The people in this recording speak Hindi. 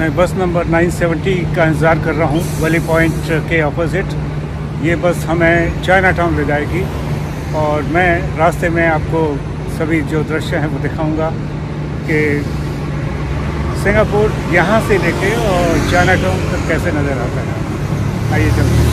मैं बस नंबर 970 का इंतज़ार कर रहा हूँ, वली पॉइंट के अपोज़िट ये बस हमें चाइना टाउन ले जाएगी और मैं रास्ते में आपको सभी जो दृश्य हैं वो दिखाऊँगा कि सिंगापुर यहाँ से लेके और चाइना टाउन तक कैसे नज़र आता है। आइए चलते